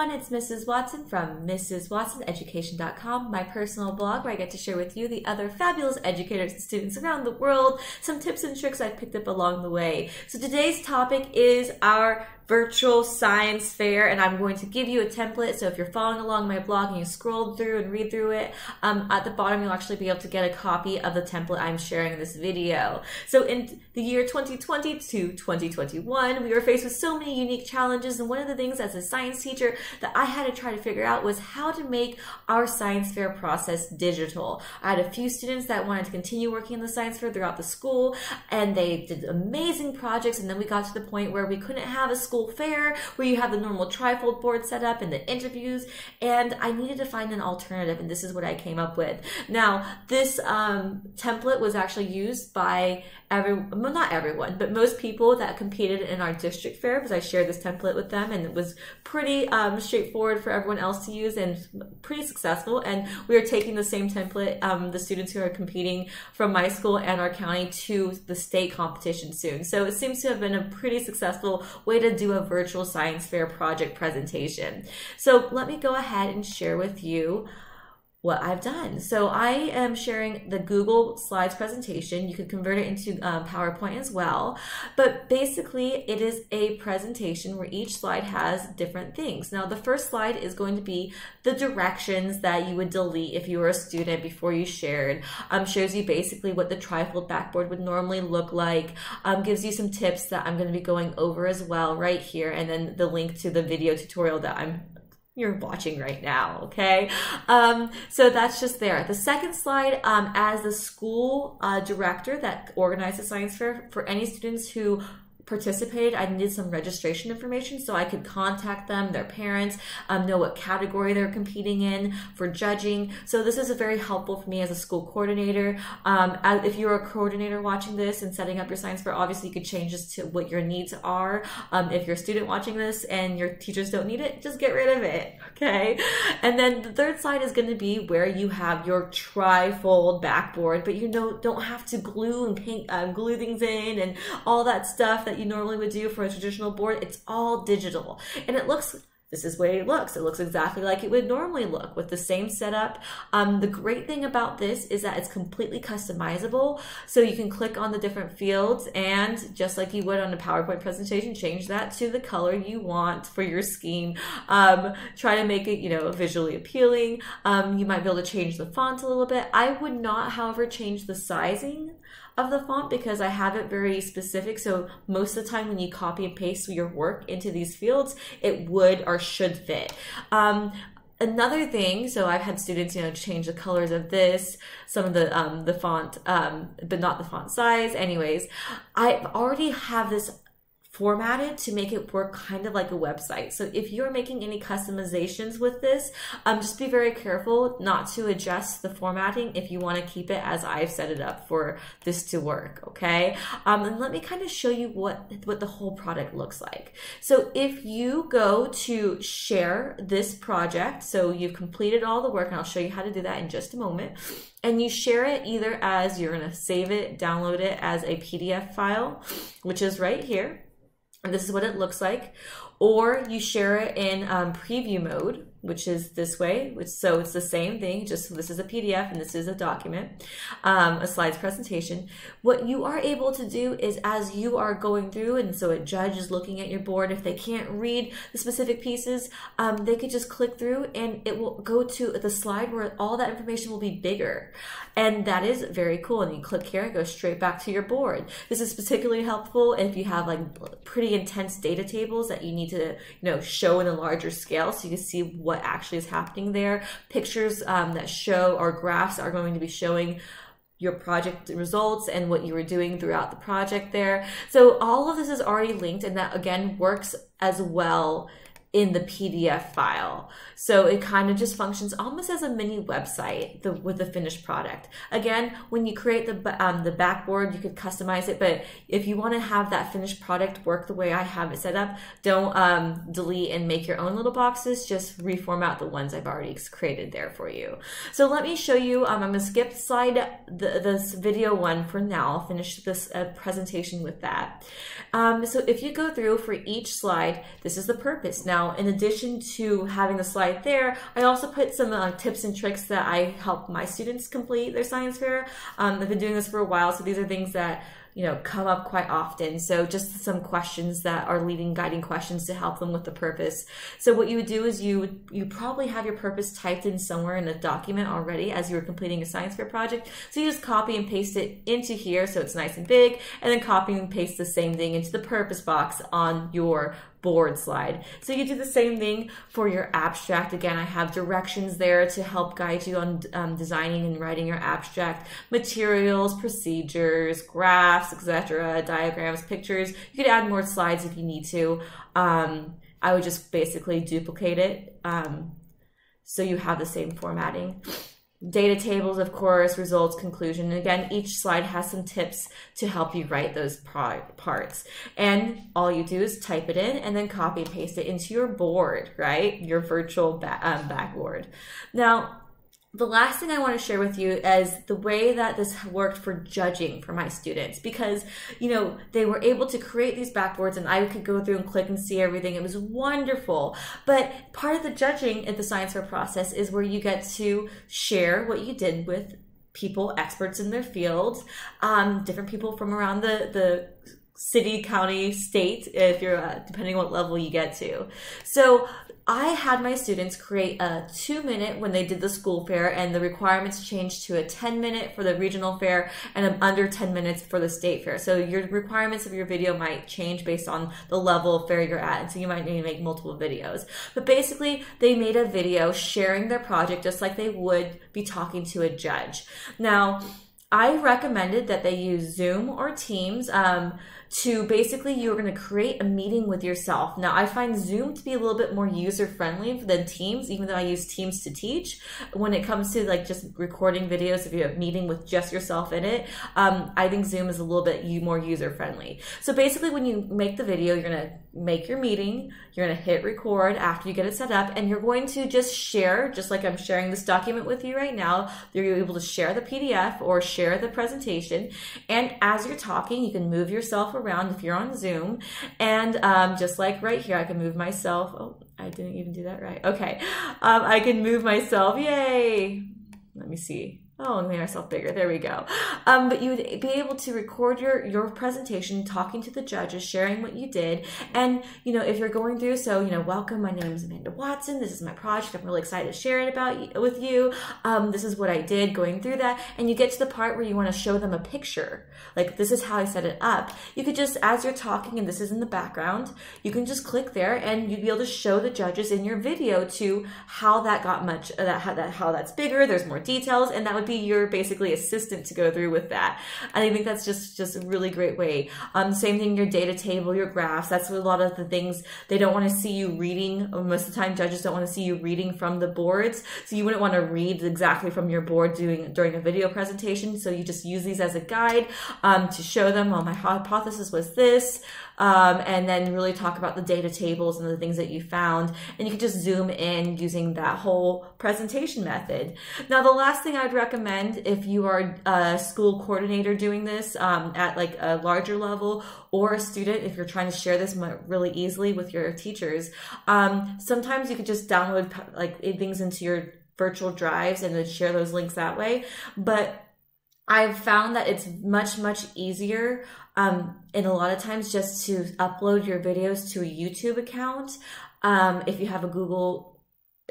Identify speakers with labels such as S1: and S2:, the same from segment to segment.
S1: everyone, it's Mrs. Watson from MrsWatsonEducation.com, my personal blog where I get to share with you the other fabulous educators and students around the world, some tips and tricks I've picked up along the way. So today's topic is our virtual science fair and I'm going to give you a template. So if you're following along my blog and you scroll through and read through it, um, at the bottom you'll actually be able to get a copy of the template I'm sharing in this video. So in the year 2020 to 2021, we were faced with so many unique challenges and one of the things as a science teacher that I had to try to figure out was how to make our science fair process digital. I had a few students that wanted to continue working in the science fair throughout the school and they did amazing projects and then we got to the point where we couldn't have a school school fair where you have the normal trifold board set up and the interviews. And I needed to find an alternative, and this is what I came up with. Now, this um, template was actually used by every, well, not everyone, but most people that competed in our district fair because I shared this template with them, and it was pretty um, straightforward for everyone else to use and pretty successful. And we are taking the same template, um, the students who are competing from my school and our county to the state competition soon. So it seems to have been a pretty successful way to do a virtual science fair project presentation. So let me go ahead and share with you what I've done. So I am sharing the Google Slides presentation. You can convert it into um, PowerPoint as well. But basically, it is a presentation where each slide has different things. Now, the first slide is going to be the directions that you would delete if you were a student before you shared. Um, shows you basically what the trifold backboard would normally look like. Um, gives you some tips that I'm going to be going over as well right here. And then the link to the video tutorial that I'm you're watching right now, okay? Um, so that's just there. The second slide, um, as the school uh, director that organized the science fair, for any students who participated, I needed some registration information so I could contact them, their parents, um, know what category they're competing in for judging. So this is very helpful for me as a school coordinator. Um, as, if you're a coordinator watching this and setting up your science fair, obviously you could change this to what your needs are. Um, if you're a student watching this and your teachers don't need it, just get rid of it, okay? And then the third slide is going to be where you have your trifold backboard, but you know don't have to glue and paint, um, glue things in and all that stuff that you normally would do for a traditional board, it's all digital. And it looks this is the way it looks. It looks exactly like it would normally look with the same setup. Um, the great thing about this is that it's completely customizable. So you can click on the different fields and just like you would on a PowerPoint presentation, change that to the color you want for your scheme. Um, try to make it, you know, visually appealing. Um, you might be able to change the font a little bit. I would not, however, change the sizing of the font because I have it very specific. So most of the time when you copy and paste your work into these fields, it would or should fit. Um, another thing so i've had students you know change the colors of this some of the um the font um but not the font size anyways i already have this formatted to make it work kind of like a website. So if you're making any customizations with this, um, just be very careful not to adjust the formatting if you want to keep it as I've set it up for this to work, okay? Um, and let me kind of show you what, what the whole product looks like. So if you go to share this project, so you've completed all the work, and I'll show you how to do that in just a moment, and you share it either as you're going to save it, download it as a PDF file, which is right here and this is what it looks like. Or you share it in um, preview mode, which is this way. Which, so it's the same thing, just this is a PDF and this is a document, um, a slides presentation. What you are able to do is as you are going through, and so a judge is looking at your board, if they can't read the specific pieces, um, they could just click through and it will go to the slide where all that information will be bigger. And that is very cool. And you click here and go straight back to your board. This is particularly helpful if you have like pretty intense data tables that you need to, you know, show in a larger scale so you can see what what actually is happening there. Pictures um, that show or graphs are going to be showing your project results and what you were doing throughout the project there. So all of this is already linked and that again works as well in the PDF file. So it kind of just functions almost as a mini website the, with the finished product. Again, when you create the, um, the backboard, you could customize it, but if you want to have that finished product work the way I have it set up, don't um, delete and make your own little boxes, just reformat the ones I've already created there for you. So let me show you, um, I'm going to skip slide the, this video one for now. I'll finish this uh, presentation with that. Um, so if you go through for each slide, this is the purpose. Now, Now, in addition to having the slide there, I also put some uh, tips and tricks that I help my students complete their science fair. Um, I've been doing this for a while, so these are things that you know come up quite often. So just some questions that are leading guiding questions to help them with the purpose. So what you would do is you would you probably have your purpose typed in somewhere in a document already as you were completing a science fair project. So you just copy and paste it into here so it's nice and big and then copy and paste the same thing into the purpose box on your board slide. So you do the same thing for your abstract. Again, I have directions there to help guide you on um, designing and writing your abstract, materials, procedures, graphs, etc., diagrams, pictures. You could add more slides if you need to. Um, I would just basically duplicate it um, so you have the same formatting. Data tables, of course, results, conclusion. And again, each slide has some tips to help you write those parts. And all you do is type it in and then copy and paste it into your board, right? Your virtual ba um, backboard. Now, the last thing I want to share with you is the way that this worked for judging for my students because, you know, they were able to create these backboards and I could go through and click and see everything. It was wonderful. But part of the judging at the science fair process is where you get to share what you did with people, experts in their field, um, different people from around the, the city, county, state, if you're uh, depending on what level you get to. So I had my students create a two minute when they did the school fair, and the requirements changed to a 10 minute for the regional fair and under 10 minutes for the state fair. So your requirements of your video might change based on the level of fair you're at, and so you might need to make multiple videos. But basically, they made a video sharing their project just like they would be talking to a judge. Now, I recommended that they use Zoom or Teams. Um, to basically you're going to create a meeting with yourself. Now, I find Zoom to be a little bit more user friendly than Teams, even though I use Teams to teach. When it comes to like just recording videos, if you have a meeting with just yourself in it, um, I think Zoom is a little bit more user friendly. So basically, when you make the video, you're going to make your meeting, you're going to hit record after you get it set up, and you're going to just share, just like I'm sharing this document with you right now. You're able to share the PDF or share the presentation. And as you're talking, you can move yourself around if you're on Zoom. And um, just like right here, I can move myself. Oh, I didn't even do that right. Okay. Um, I can move myself. Yay. Let me see. Oh, and made ourselves bigger. There we go. Um, but you would be able to record your your presentation, talking to the judges, sharing what you did, and you know if you're going through. So you know, welcome. My name is Amanda Watson. This is my project. I'm really excited to share it about with you. Um, this is what I did going through that, and you get to the part where you want to show them a picture. Like this is how I set it up. You could just as you're talking, and this is in the background, you can just click there, and you'd be able to show the judges in your video to how that got much that how that how that's bigger. There's more details, and that would be your basically assistant to go through with that. And I think that's just just a really great way. Um, same thing, your data table, your graphs. That's a lot of the things they don't want to see you reading. Most of the time, judges don't want to see you reading from the boards, so you wouldn't want to read exactly from your board doing during a video presentation. So you just use these as a guide um, to show them. Well, my hypothesis was this um, and then really talk about the data tables and the things that you found. And you can just zoom in using that whole presentation method. Now, the last thing I'd recommend if you are a school coordinator doing this um, at like a larger level or a student, if you're trying to share this really easily with your teachers, um, sometimes you could just download like things into your virtual drives and then share those links that way. But I've found that it's much, much easier um, and a lot of times just to upload your videos to a YouTube account. Um, if you have a Google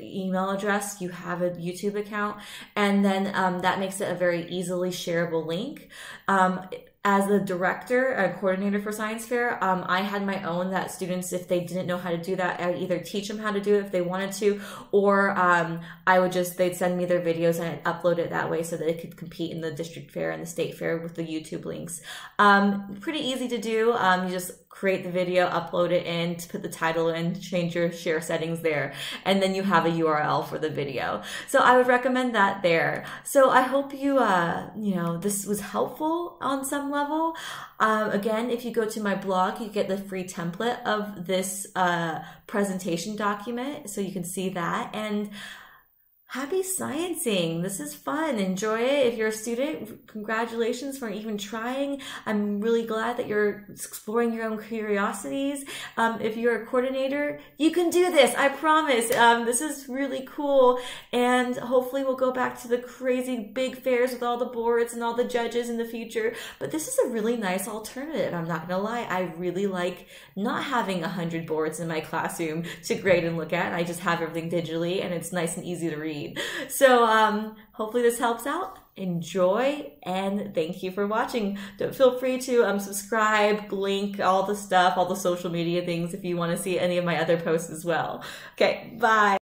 S1: email address, you have a YouTube account, and then um, that makes it a very easily shareable link. Um, as the director, a coordinator for Science Fair, um, I had my own that students, if they didn't know how to do that, I would either teach them how to do it if they wanted to, or um, I would just, they'd send me their videos and I'd upload it that way so that it could compete in the district fair and the state fair with the YouTube links. Um, pretty easy to do. Um, you just create the video, upload it in, to put the title in, change your share settings there, and then you have a URL for the video. So I would recommend that there. So I hope you, uh, you know, this was helpful on some level. Um, again, if you go to my blog, you get the free template of this uh, presentation document, so you can see that. And happy sciencing. This is fun. Enjoy it. If you're a student, congratulations for even trying. I'm really glad that you're exploring your own curiosities. Um, if you're a coordinator, you can do this. I promise. Um, this is really cool. And hopefully we'll go back to the crazy big fairs with all the boards and all the judges in the future. But this is a really nice alternative. I'm not going to lie. I really like not having a hundred boards in my classroom to grade and look at. I just have everything digitally and it's nice and easy to read So um, hopefully this helps out. Enjoy and thank you for watching. Don't feel free to um, subscribe, link all the stuff, all the social media things if you want to see any of my other posts as well. Okay, bye.